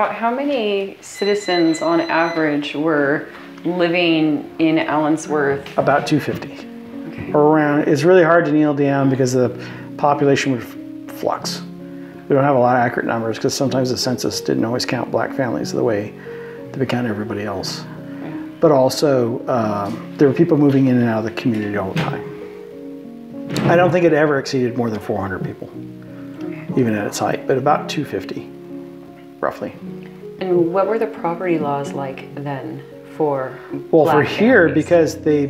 About how many citizens on average were living in Allensworth? About 250. Okay. Around. It's really hard to nail down because the population would flux. We don't have a lot of accurate numbers because sometimes the census didn't always count black families the way they would count everybody else. But also, um, there were people moving in and out of the community all the time. I don't think it ever exceeded more than 400 people, even at its height, but about 250, roughly. And what were the property laws like then for? Well, for here, families? because they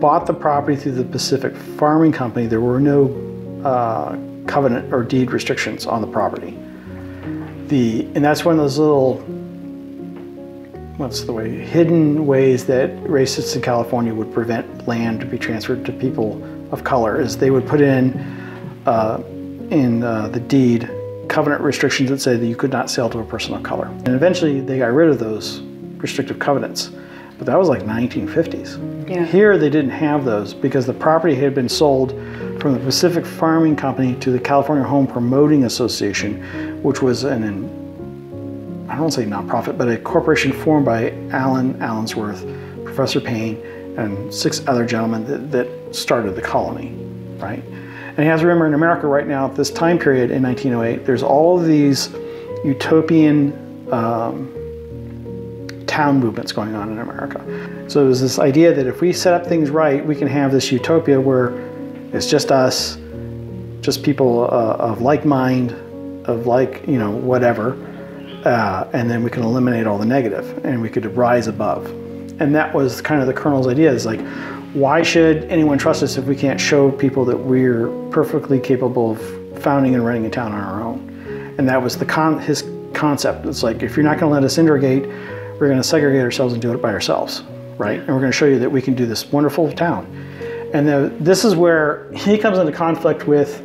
bought the property through the Pacific Farming Company, there were no uh, covenant or deed restrictions on the property. The and that's one of those little what's the way hidden ways that racists in California would prevent land to be transferred to people of color is they would put in uh, in uh, the deed covenant restrictions that say that you could not sell to a person of color. And eventually they got rid of those restrictive covenants. But that was like 1950s. Yeah. Here they didn't have those because the property had been sold from the Pacific Farming Company to the California Home Promoting Association, which was an, an I don't want to say nonprofit, but a corporation formed by Allen Allensworth, Professor Payne, and six other gentlemen that, that started the colony, right? And you have to remember in America right now, at this time period in 1908, there's all of these utopian um, town movements going on in America. So there's this idea that if we set up things right, we can have this utopia where it's just us, just people uh, of like mind, of like, you know, whatever, uh, and then we can eliminate all the negative and we could rise above and that was kind of the colonel's idea is like why should anyone trust us if we can't show people that we're perfectly capable of founding and running a town on our own? And that was the con his concept. It's like if you're not going to let us integrate we're going to segregate ourselves and do it by ourselves right? And we're going to show you that we can do this wonderful town. And the, this is where he comes into conflict with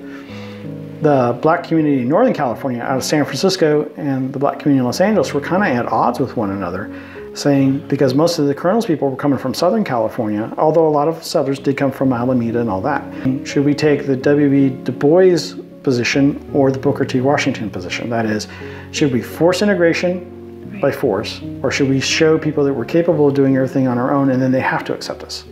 the black community in Northern California out of San Francisco and the black community in Los Angeles. Were kind of at odds with one another saying because most of the colonel's people were coming from Southern California, although a lot of settlers did come from Alameda and all that. Should we take the W.B. Du Bois position or the Booker T. Washington position? That is, should we force integration by force, or should we show people that we're capable of doing everything on our own and then they have to accept us?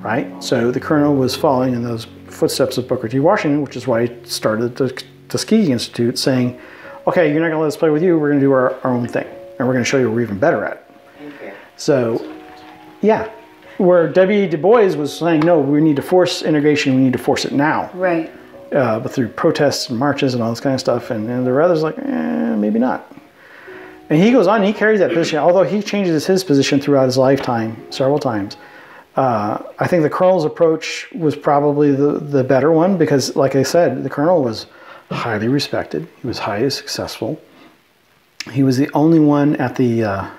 Right? So the colonel was following in those footsteps of Booker T. Washington, which is why he started the Tuskegee Institute saying, okay, you're not going to let us play with you, we're going to do our, our own thing and we're going to show you we're even better at it. Okay. So, yeah, where W. Du Bois was saying, no, we need to force integration, we need to force it now. Right. Uh, but through protests and marches and all this kind of stuff, and, and there are others like, eh, maybe not. And he goes on, he carries that position, although he changes his position throughout his lifetime several times. Uh, I think the colonel's approach was probably the, the better one because, like I said, the colonel was highly respected. He was highly successful. He was the only one at the uh,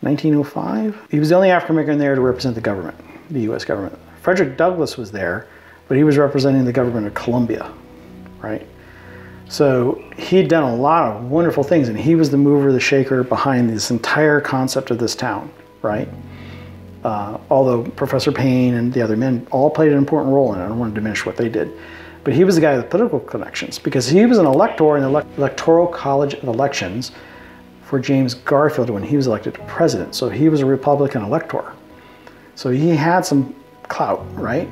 1905. He was the only African American there to represent the government, the U.S. government. Frederick Douglass was there, but he was representing the government of Colombia, right? So he'd done a lot of wonderful things, and he was the mover, the shaker behind this entire concept of this town, right? Uh, although Professor Payne and the other men all played an important role in it. I don't want to diminish what they did. But he was the guy with the political connections because he was an elector in the Electoral College of Elections for James Garfield when he was elected president. So he was a Republican elector. So he had some clout, right?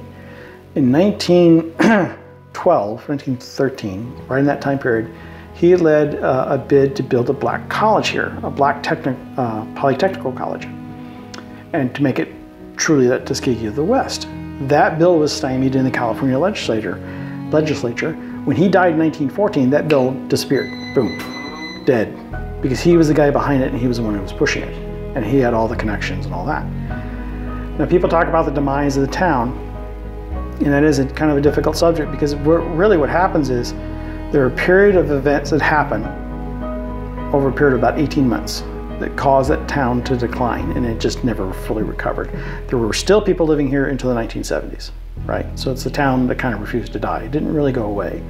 In 1912, 1913, right in that time period, he led uh, a bid to build a black college here, a black techni- uh, polytechnical college, and to make it truly that Tuskegee of the West. That bill was stymied in the California legislature legislature. When he died in 1914, that bill disappeared. Boom. Dead. Because he was the guy behind it and he was the one who was pushing it. And he had all the connections and all that. Now, people talk about the demise of the town, and that is a kind of a difficult subject because really what happens is there are a period of events that happen over a period of about 18 months that caused that town to decline and it just never fully recovered. There were still people living here until the 1970s right? So it's the town that kind of refused to die. It didn't really go away,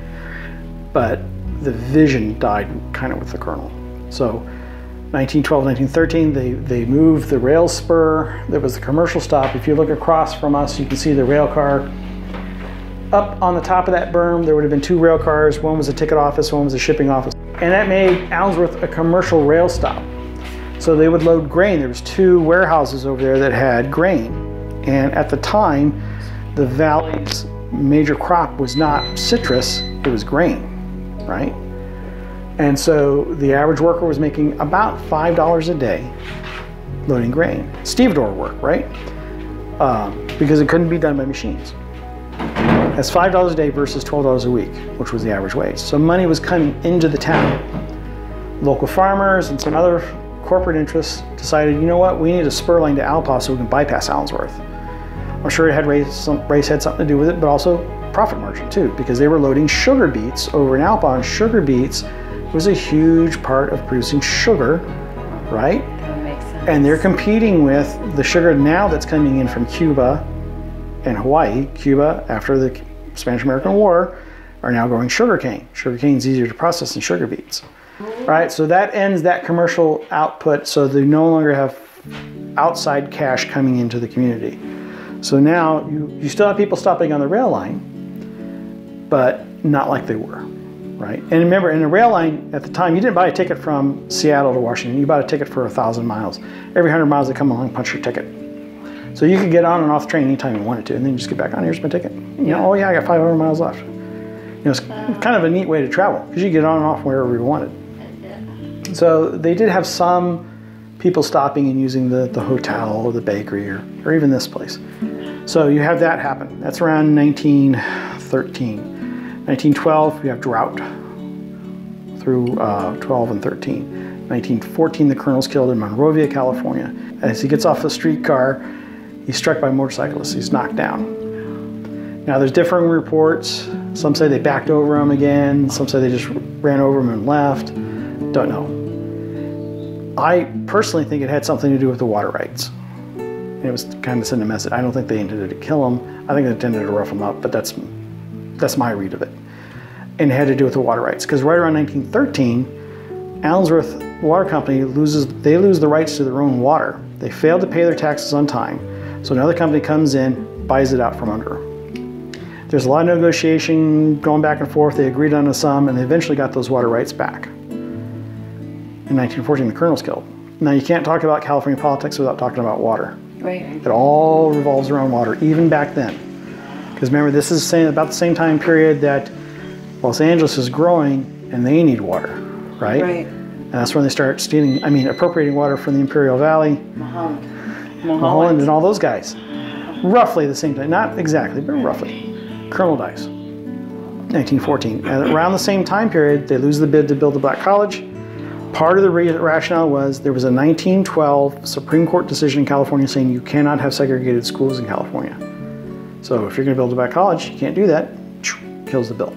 but the vision died kind of with the colonel. So 1912, 1913, they, they moved the rail spur. There was the commercial stop. If you look across from us, you can see the rail car. Up on the top of that berm, there would have been two rail cars. One was a ticket office, one was a shipping office. and that made Allensworth a commercial rail stop. So they would load grain. There was two warehouses over there that had grain. And at the time, the valley's major crop was not citrus, it was grain, right? And so the average worker was making about $5 a day loading grain. Stevedore work, right? Um, because it couldn't be done by machines. That's $5 a day versus $12 a week, which was the average wage. So money was coming into the town. Local farmers and some other corporate interests decided, you know what, we need a spur line to Alpaugh so we can bypass Allensworth. I'm sure it had race, some, race had something to do with it, but also profit margin too, because they were loading sugar beets over in Alpaugh, and sugar beets was a huge part of producing sugar, right? That makes sense. And they're competing with the sugar now that's coming in from Cuba and Hawaii. Cuba, after the Spanish-American War, are now growing sugar sugarcane. Sugarcane is easier to process than sugar beets, right? So that ends that commercial output. So they no longer have outside cash coming into the community. So now you, you still have people stopping on the rail line, but not like they were, right? And remember, in a rail line at the time, you didn't buy a ticket from Seattle to Washington. You bought a ticket for a thousand miles. Every hundred miles they come along, punch your ticket. So you could get on and off the train anytime you wanted to, and then just get back on. Here's my ticket. You know, oh yeah, I got 500 miles left. You know, it's kind of a neat way to travel because you get on and off wherever you wanted. So they did have some people stopping and using the, the hotel or the bakery or, or even this place. So you have that happen. That's around 1913. 1912, you have drought through uh, 12 and 13. 1914, the colonel's killed in Monrovia, California. As he gets off the streetcar, he's struck by motorcyclists. He's knocked down. Now, there's differing reports. Some say they backed over him again. Some say they just ran over him and left. Don't know. I personally think it had something to do with the water rights. It was kind of sending a message. I don't think they intended to kill him. I think they intended to rough him up, but that's that's my read of it. And it had to do with the water rights. Because right around 1913, Allensworth Water Company loses they lose the rights to their own water. They fail to pay their taxes on time. So another company comes in, buys it out from under. There's a lot of negotiation going back and forth. They agreed on a sum and they eventually got those water rights back. In 1914, the colonel's killed. Now, you can't talk about California politics without talking about water. Right. It all revolves around water, even back then. Because remember, this is saying about the same time period that Los Angeles is growing and they need water, right? Right. And that's when they start stealing, I mean, appropriating water from the Imperial Valley, Mulholland. Mulholland, and all those guys. Roughly the same time, not exactly, but roughly. Colonel dies, 1914. And around the same time period, they lose the bid to build the Black College. Part of the rationale was there was a 1912 Supreme Court decision in California saying you cannot have segregated schools in California. So if you're going to build a Black College, you can't do that. Kills the bill.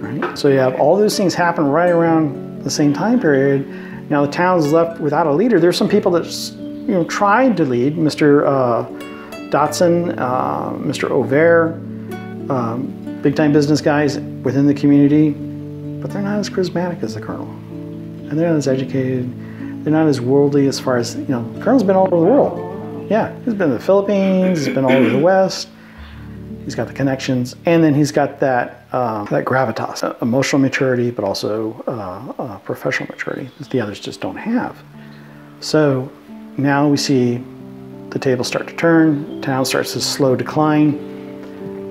Right? So you have all those things happen right around the same time period. Now the town's left without a leader. There's some people that you know tried to lead. Mr. Uh, Dotson, uh, Mr. Overr, um, big time business guys within the community, but they're not as charismatic as the colonel. And they're not as educated. They're not as worldly as far as, you know, colonel's been all over the world. Yeah, he's been to the Philippines, he's been all over the West. He's got the connections, and then he's got that um, that gravitas, uh, emotional maturity, but also uh, uh, professional maturity that the others just don't have. So now we see the tables start to turn. Town starts to slow decline.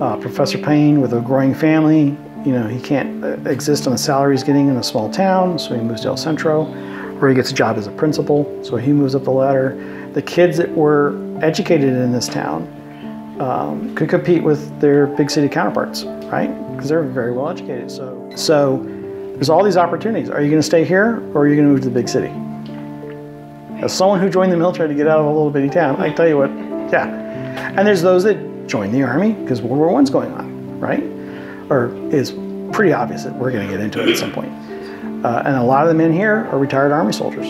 Uh, Professor Payne, with a growing family, you know, he can't uh, exist on the salary he's getting in a small town, so he moves to El Centro, where he gets a job as a principal. So he moves up the ladder. The kids that were educated in this town um, could compete with their big city counterparts, right? Because they're very well educated. So, so there's all these opportunities. Are you going to stay here, or are you going to move to the big city? As someone who joined the military to get out of a little bitty town, I tell you what, yeah. And there's those that join the army because World War One's going on, right? Or is pretty obvious that we're going to get into it at some point. Uh, and a lot of the men here are retired army soldiers.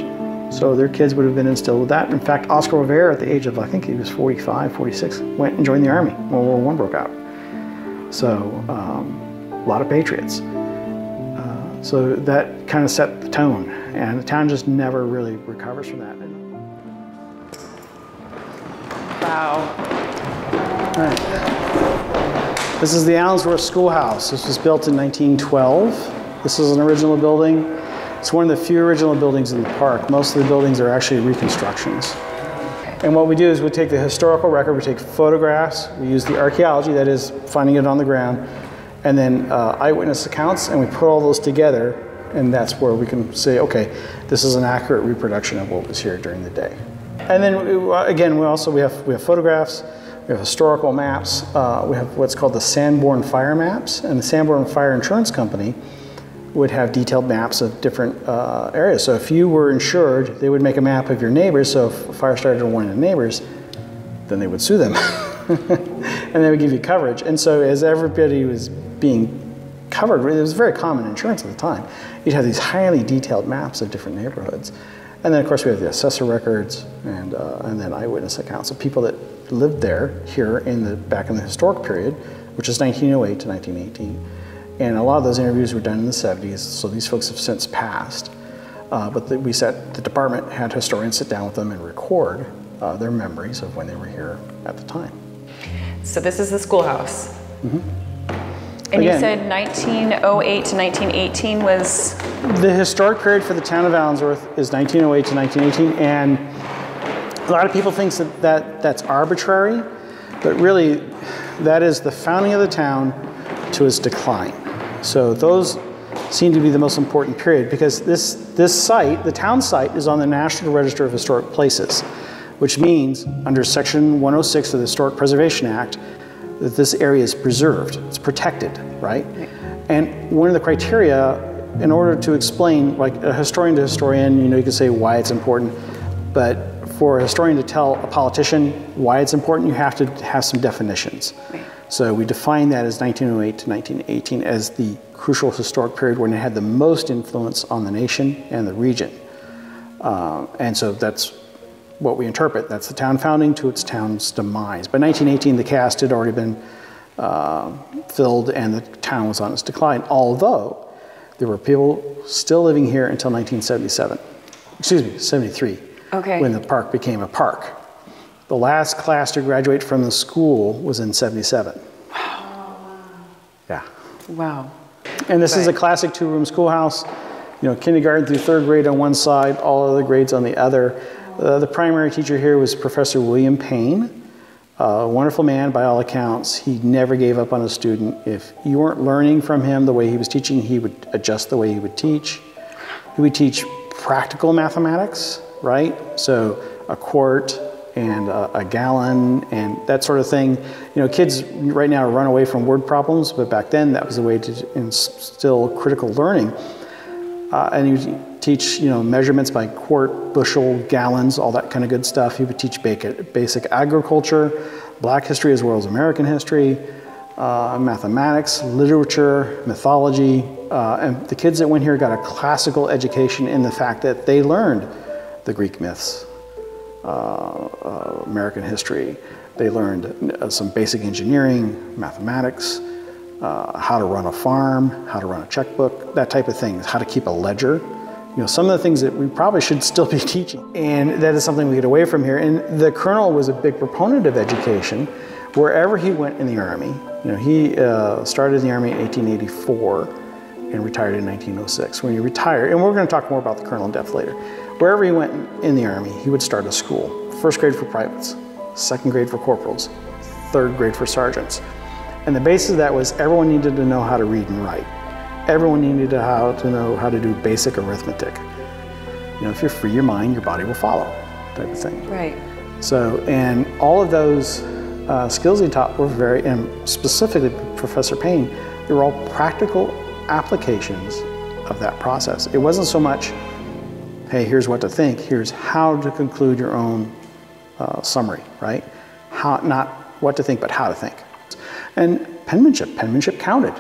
So their kids would have been instilled with that. In fact, Oscar Rivera, at the age of, I think he was 45, 46, went and joined the army when World War I broke out. So um, a lot of patriots. Uh, so that kind of set the tone. And the town just never really recovers from that. Wow. All right. This is the Allensworth Schoolhouse. This was built in 1912. This is an original building. It's one of the few original buildings in the park. Most of the buildings are actually reconstructions. And what we do is we take the historical record, we take photographs, we use the archaeology, that is finding it on the ground, and then uh, eyewitness accounts, and we put all those together, and that's where we can say, okay, this is an accurate reproduction of what was here during the day. And then uh, again, we also we have we have photographs, we have historical maps, uh, we have what's called the Sanborn Fire Maps, and the Sanborn Fire Insurance Company would have detailed maps of different uh, areas. So if you were insured, they would make a map of your neighbors. So if a fire started on one of the neighbors, then they would sue them, and they would give you coverage. And so as everybody was being covered, it was very common insurance at the time. You'd have these highly detailed maps of different neighborhoods. And then of course we have the assessor records and, uh, and then eyewitness accounts of people that lived there here in the, back in the historic period, which is 1908 to 1918. And a lot of those interviews were done in the 70s, so these folks have since passed. Uh, but the, we set, the department had historians sit down with them and record uh, their memories of when they were here at the time. So this is the schoolhouse. Mm-hmm. And Again, you said 1908 to 1918 was? The historic period for the town of Allensworth is 1908 to 1918, and a lot of people think that, that that's arbitrary, but really that is the founding of the town to its decline. So those seem to be the most important period because this, this site, the town site, is on the National Register of Historic Places, which means under Section 106 of the Historic Preservation Act that this area is preserved, it's protected, right? And one of the criteria in order to explain, like a historian to historian, you know, you can say why it's important, but for a historian to tell a politician why it's important, you have to have some definitions. Right. So we define that as 1908 to 1918 as the crucial historic period when it had the most influence on the nation and the region. Uh, and so that's what we interpret. That's the town founding to its town's demise. By 1918, the cast had already been uh, filled and the town was on its decline, although there were people still living here until 1977. Excuse me, 73, okay. when the park became a park. The last class to graduate from the school was in 77. Wow. Yeah. Wow. And this right. is a classic two room schoolhouse. You know, kindergarten through third grade on one side, all other grades on the other. Uh, the primary teacher here was Professor William Payne. A wonderful man by all accounts. He never gave up on a student. If you weren't learning from him the way he was teaching, he would adjust the way he would teach. He would teach practical mathematics, right? So a quart, and a, a, gallon and that sort of thing. You know, kids right now run away from word problems, but back then that was a way to instill critical learning. Uh, and you teach, you know, measurements by quart, bushel, gallons, all that kind of good stuff. You would teach basic agriculture, black history as well as American history, uh, mathematics, literature, mythology. Uh, and the kids that went here got a classical education in the fact that they learned the Greek myths, uh, uh, American history. They learned uh, some basic engineering, mathematics, how to run a farm, how to run a checkbook, that type of thing, how to keep a ledger. You know, some of the things that we probably should still be teaching. And that is something we get away from here. And the colonel was a big proponent of education wherever he went in the Army. You know, he uh, started in the Army in 1884 and retired in 1906. When he retired, and we're going to talk more about the colonel in depth later, Wherever he went in the Army, he would start a school. First grade for privates, second grade for corporals, third grade for sergeants. And the basis of that was everyone needed to know how to read and write. Everyone needed to, how to know how to do basic arithmetic. You know, if you're free your mind, your body will follow, type of thing. Right. So, and all of those uh, skills he taught were very, and specifically Professor Payne, they were all practical applications of that process. It wasn't so much hey, here's what to think, here's how to conclude your own uh, summary, right? How, not what to think, but how to think. And penmanship, penmanship counted.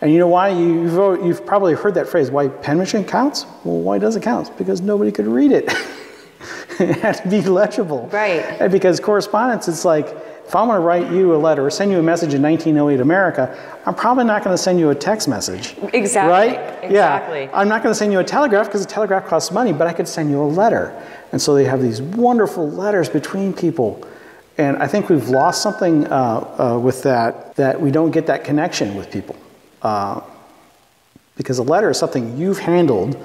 And you know why? You've, you've probably heard that phrase, why penmanship counts? Well, why does it count? Because nobody could read it. it had to be legible. Right. And because correspondence, it's like, if I'm going to write you a letter or send you a message in 1908 America, I'm probably not going to send you a text message. Exactly. Right? Exactly. Yeah. I'm not going to send you a telegraph because a telegraph costs money, but I could send you a letter. And so they have these wonderful letters between people. And I think we've lost something uh, uh, with that, that we don't get that connection with people. Uh, because a letter is something you've handled,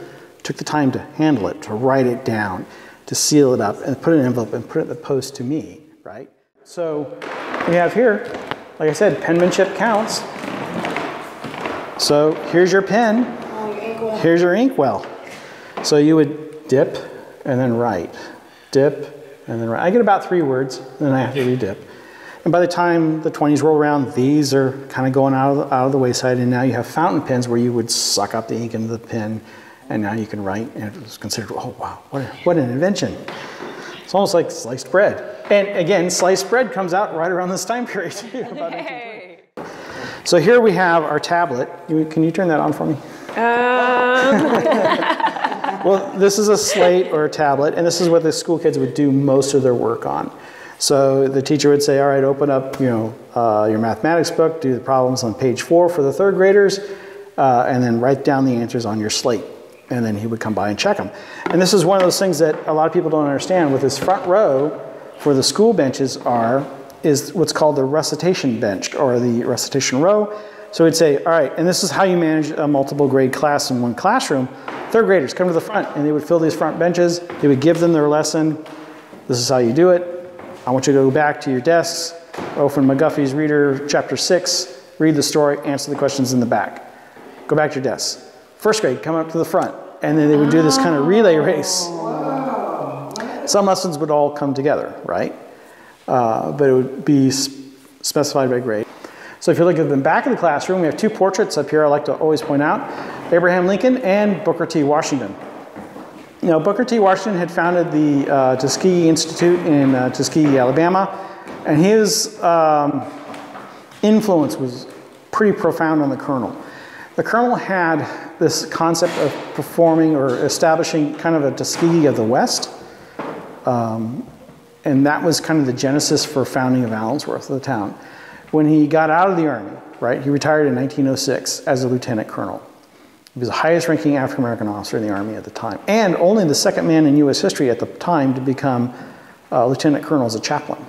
took the time to handle it, to write it down, to seal it up, and put it in an envelope and put it in the post to me, right? So we have here, like I said, penmanship counts. So here's your pen. Here's your inkwell. So you would dip and then write, dip and then write. I get about three words, then I have to redip. And by the time the 20s roll around, these are kind of going out of, the, out of the wayside, and now you have fountain pens where you would suck up the ink into the pen, and now you can write, and it was considered, oh wow, what, a, what an invention. It's almost like sliced bread. And again, sliced bread comes out right around this time period too. hey. So here we have our tablet. Can you turn that on for me? Um. well, this is a slate or a tablet, and this is what the school kids would do most of their work on. So the teacher would say, all right, open up you know, uh, your mathematics book, do the problems on page four for the third graders, uh, and then write down the answers on your slate. And then he would come by and check them. And this is one of those things that a lot of people don't understand. With this front row, for the school benches are, is what's called the recitation bench or the recitation row. So we'd say, all right, and this is how you manage a multiple grade class in one classroom. Third graders come to the front and they would fill these front benches. They would give them their lesson. This is how you do it. I want you to go back to your desks, open McGuffey's Reader, chapter 6, read the story, answer the questions in the back. Go back to your desks. First grade, come up to the front. And then they would do this kind of relay race. Some lessons would all come together, right? Uh, but it would be specified by grade. So if you look at the back of the classroom, we have two portraits up here I like to always point out, Abraham Lincoln and Booker T. Washington. Know, Booker T. Washington had founded the uh, Tuskegee Institute in uh, Tuskegee, Alabama, and his um, influence was pretty profound on the Colonel. The Colonel had this concept of performing or establishing kind of a Tuskegee of the West, um, and that was kind of the genesis for founding of Allensworth, the town. When he got out of the Army, right, he retired in 1906 as a lieutenant colonel. He was the highest ranking African American officer in the Army at the time, and only the second man in U.S. history at the time to become uh, lieutenant colonel as a chaplain.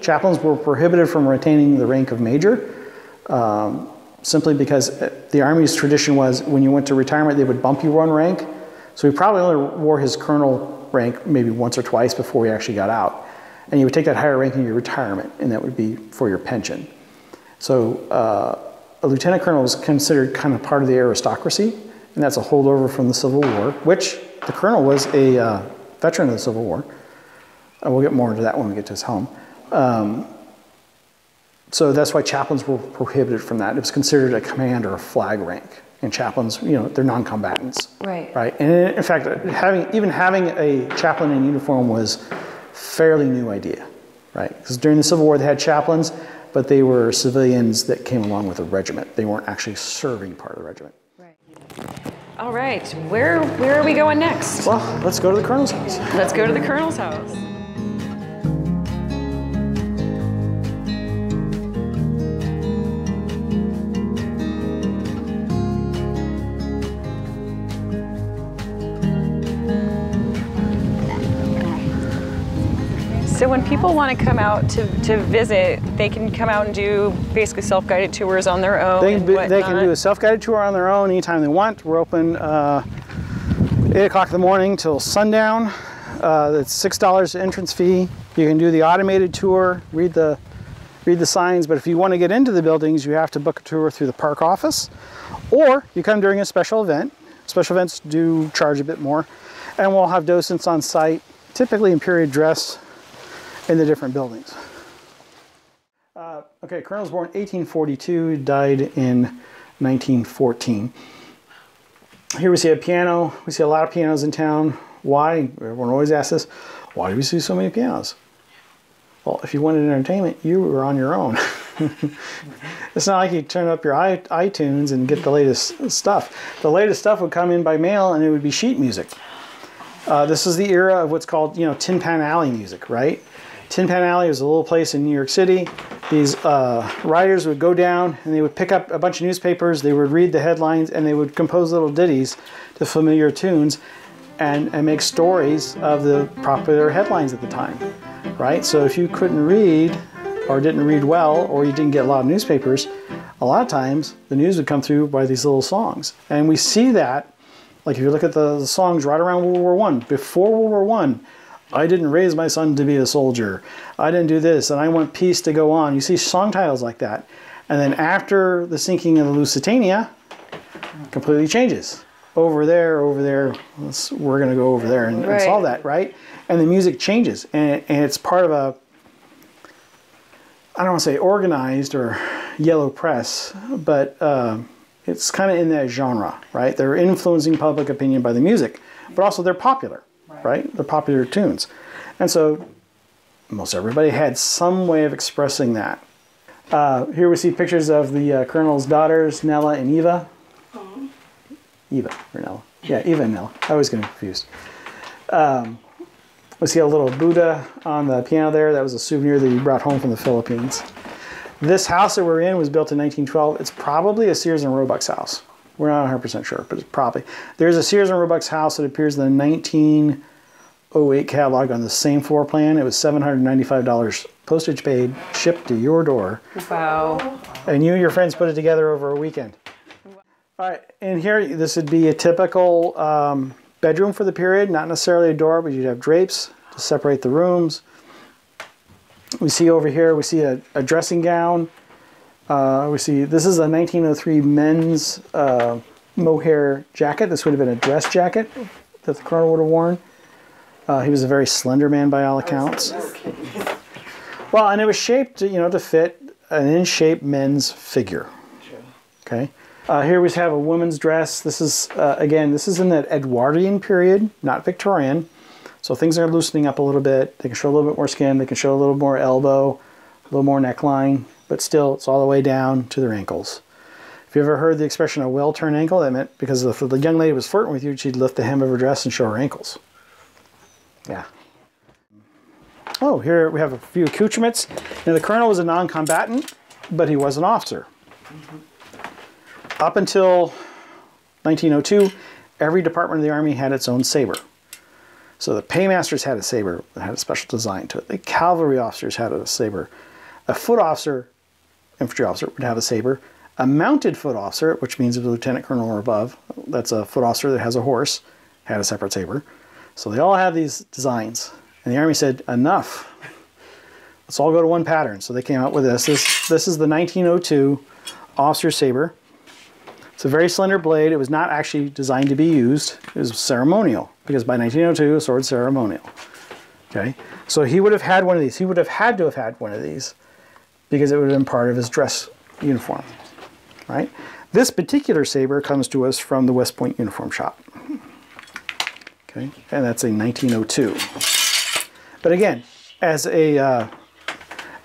Chaplains were prohibited from retaining the rank of major um, simply because uh, the Army's tradition was when you went to retirement, they would bump you one rank. So he probably only wore his colonel rank maybe once or twice before he actually got out. And you would take that higher rank in your retirement, and that would be for your pension. So uh, a lieutenant colonel is considered kind of part of the aristocracy, and that's a holdover from the Civil War, which the colonel was a uh, veteran of the Civil War. And we'll get more into that when we get to his home. Um, so that's why chaplains were prohibited from that. It was considered a command or a flag rank. And chaplains, you know, they're non-combatants. Right. Right. And in fact, having even having a chaplain in uniform was fairly new idea, right? Because during the Civil War they had chaplains, but they were civilians that came along with a regiment. They weren't actually serving part of the regiment. Right. All right, where, where are we going next? Well, let's go to the colonel's house. Let's go to the colonel's house. When people want to come out to, to visit, they can come out and do basically self-guided tours on their own. They, can, they can do a self-guided tour on their own anytime they want. We're open uh, 8 o'clock in the morning till sundown. Uh, it's six dollars entrance fee. You can do the automated tour, read the read the signs. But if you want to get into the buildings, you have to book a tour through the park office, or you come during a special event. Special events do charge a bit more, and we'll have docents on site, typically in period dress, in the different buildings. Uh, okay, Colonel was born 1842, died in 1914. Here we see a piano. We see a lot of pianos in town. Why? Everyone always asks this. Why do we see so many pianos? Well, if you wanted entertainment, you were on your own. it's not like you turn up your iTunes and get the latest stuff. The latest stuff would come in by mail and it would be sheet music. Uh, this is the era of what's called, you know, Tin Pan Alley music, right? Tin Pan Alley was a little place in New York City. These uh, writers would go down and they would pick up a bunch of newspapers, they would read the headlines, and they would compose little ditties to familiar tunes and, and make stories of the popular headlines at the time, right? So if you couldn't read or didn't read well or you didn't get a lot of newspapers, a lot of times the news would come through by these little songs. And we see that, like if you look at the, the songs right around World War One, before World War One, I didn't raise my son to be a soldier. I didn't do this, and I want peace to go on. You see song titles like that. And then after the sinking of the Lusitania, completely changes. Over there, over there, let's, we're going to go over there and, and solve that, right? And the music changes, and, and it's part of a, I don't want to say organized or yellow press, but um it's kind of in that genre, right? They're influencing public opinion by the music, but also they're popular, right? They're popular tunes. And so most everybody had some way of expressing that. Uh, here we see pictures of the uh, colonel's daughters, Nella and Eva. Eva or Nella. Yeah, Eva and Nella. I always get confused. Um, we see a little Buddha on the piano there. That was a souvenir that he brought home from the Philippines. This house that we're in was built in 1912. It's probably a Sears and Roebuck's house. We're not 100% sure, but it's probably. There's a Sears and Roebuck's house that appears in the 1908 catalog on the same floor plan. It was $795 postage paid, shipped to your door, Wow. and you and your friends put it together over a weekend. All right, and here this would be a typical um, bedroom for the period, not necessarily a door, but you'd have drapes to separate the rooms. We see over here, we see a, a dressing gown. Uh, we see this is a 1903 men's uh, mohair jacket. This would have been a dress jacket that the colonel would have worn. Uh, he was a very slender man by all accounts. Well, and it was shaped, you know, to fit an in-shape men's figure. Okay. Uh, here we have a woman's dress. This is uh, again, this is in that Edwardian period, not Victorian. So things are loosening up a little bit. They can show a little bit more skin. They can show a little more elbow, a little more neckline, but still, it's all the way down to their ankles. If you ever heard the expression "a well-turned ankle," that meant because if the young lady was flirting with you, she'd lift the hem of her dress and show her ankles. Yeah. Oh, here we have a few accoutrements. Now, the colonel was a non-combatant, but he was an officer. Up until 1902, every department of the Army had its own saber. So the paymasters had a saber that had a special design to it. The cavalry officers had a saber. A foot officer, infantry officer, would have a saber. A mounted foot officer, which means a lieutenant colonel or above, that's a foot officer that has a horse, had a separate saber. So they all have these designs. And the Army said, enough. Let's all go to one pattern. So they came out with this. This, this is the 1902 officer saber. It's a very slender blade. It was not actually designed to be used. It was ceremonial because by 1902, a sword's ceremonial. Okay, so he would have had one of these. He would have had to have had one of these because it would have been part of his dress uniform. Right. This particular saber comes to us from the West Point Uniform Shop. Okay, and that's a 1902. But again, as a uh,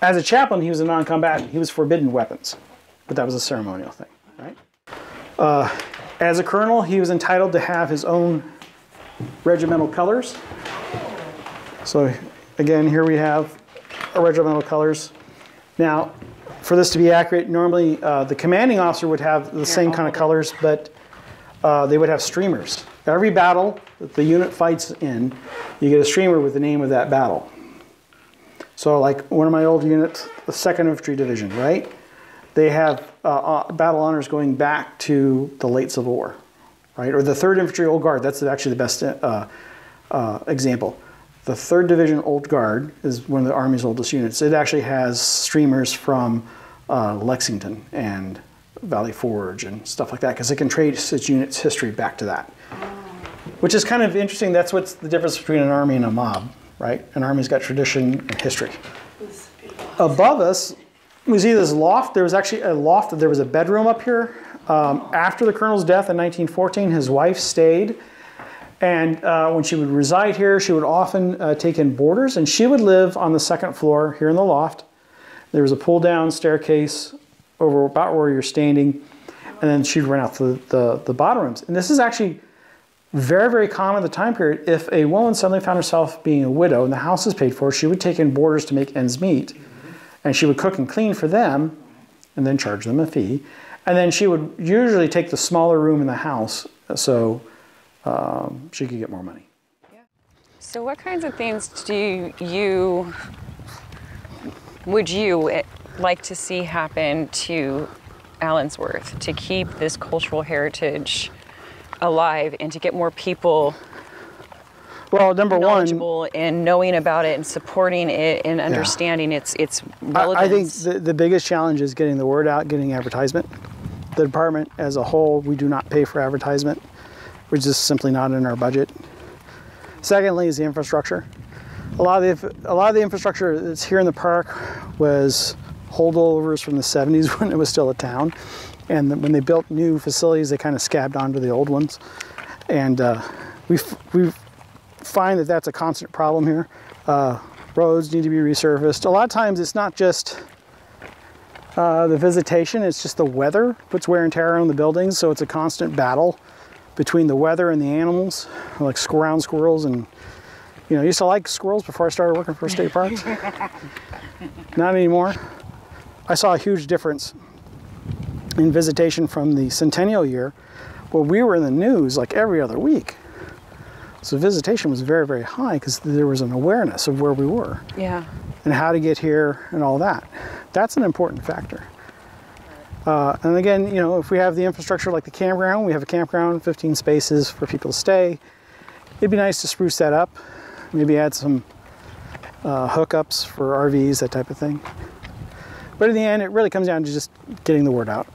as a chaplain, he was a non-combatant. He was forbidden weapons, but that was a ceremonial thing, right? Uh, as a colonel, he was entitled to have his own regimental colors. So again, here we have our regimental colors. Now, for this to be accurate, normally uh, the commanding officer would have the same kind of colors, but uh, they would have streamers. Every battle that the unit fights in, you get a streamer with the name of that battle. So, like one of my old units, the Second Infantry Division, right? They have uh, uh, battle honors going back to the late Civil War, right? Or the Third Infantry Old Guard. That's actually the best uh, uh, example. The Third Division Old Guard is one of the Army's oldest units. It actually has streamers from uh, Lexington and Valley Forge and stuff like that because it can trace its unit's history back to that. Which is kind of interesting. That's what's the difference between an army and a mob, right? An army's got tradition and history. Above us, we see this loft. There was actually a loft. There was a bedroom up here. Um, after the colonel's death in 1914, his wife stayed. And uh, when she would reside here, she would often uh, take in boarders, and she would live on the second floor here in the loft. There was a pull down staircase over about where you're standing, and then she'd rent out the, the, the bottom rooms. And this is actually very, very common at the time period. If a woman suddenly found herself being a widow and the house is paid for, she would take in boarders to make ends meet, and she would cook and clean for them, and then charge them a fee. And then she would usually take the smaller room in the house, so um, she could get more money. Yeah. So, what kinds of things do you would you eh, like to see happen to Allensworth to keep this cultural heritage alive and to get more people well, number one, knowledgeable and knowing about it and supporting it and understanding its its relevance. I, I think the, the biggest challenge is getting the word out, getting advertisement. The department as a whole, we do not pay for advertisement. We're just simply not in our budget. Secondly, is the infrastructure. A lot of the a lot of the infrastructure that's here in the park was holdovers from the 70s when it was still a town, and when they built new facilities, they kind of scabbed onto the old ones, and uh, we we find that that's a constant problem here. Uh, roads need to be resurfaced. A lot of times, it's not just uh, the visitation, it's just the weather puts wear and tear on the buildings, so it's a constant battle between the weather and the animals, like ground squirrels and you know, I used to like squirrels before I started working for state parks. Not anymore. I saw a huge difference in visitation from the centennial year where we were in the news like every other week. So visitation was very, very high because there was an awareness of where we were. Yeah. And how to get here and all that. That's an important factor. Uh, and again, you know, if we have the infrastructure like the campground, we have a campground, 15 spaces for people to stay. It'd be nice to spruce that up, maybe add some uh, hookups for RVs, that type of thing. But in the end, it really comes down to just getting the word out.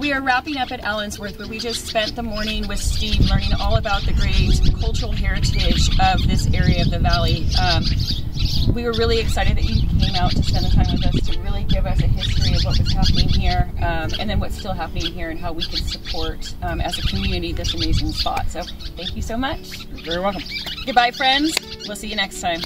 We are wrapping up at Allensworth, where we just spent the morning with Steve learning all about the great cultural heritage of this area of the valley. Um, we were really excited that you came out to spend the time with us to really give us a history of what was happening here um, and then what's still happening here and how we can support um, as a community this amazing spot. So thank you so much. You're very welcome. Goodbye, friends. We'll see you next time.